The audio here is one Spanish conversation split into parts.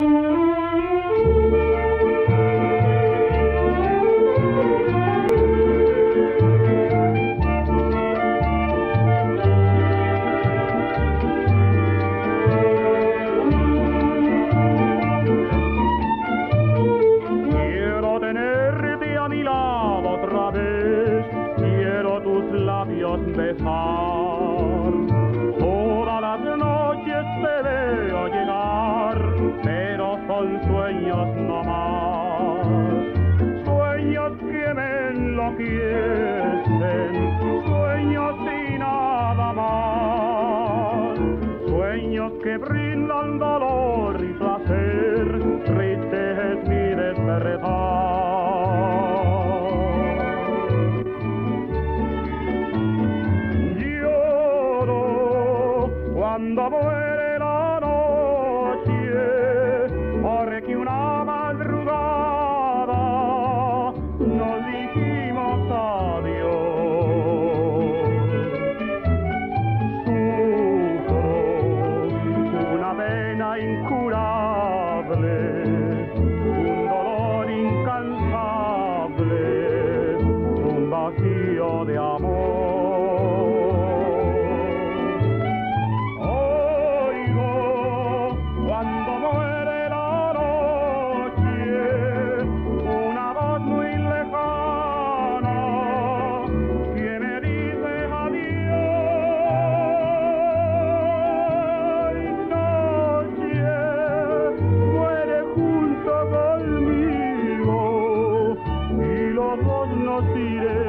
Quiero tener a mi lado otra vez, quiero tus labios besar. son sueños no más. Sueños que me enloquecen, sueños y nada más. Sueños que brindan dolor y placer, triste es mi despertar. cuando vuelva. incurable, un dolor incansable, un vacío de amor. nos iremos.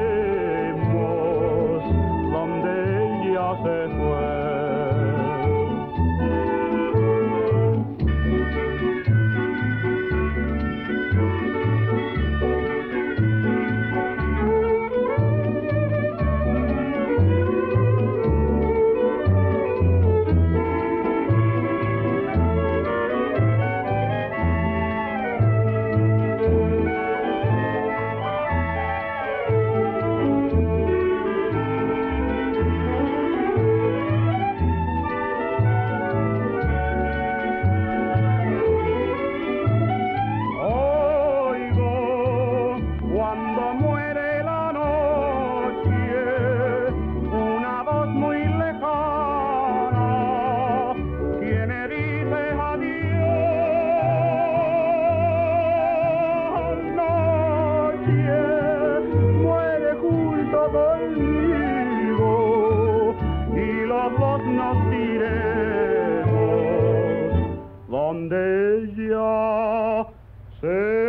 Sí.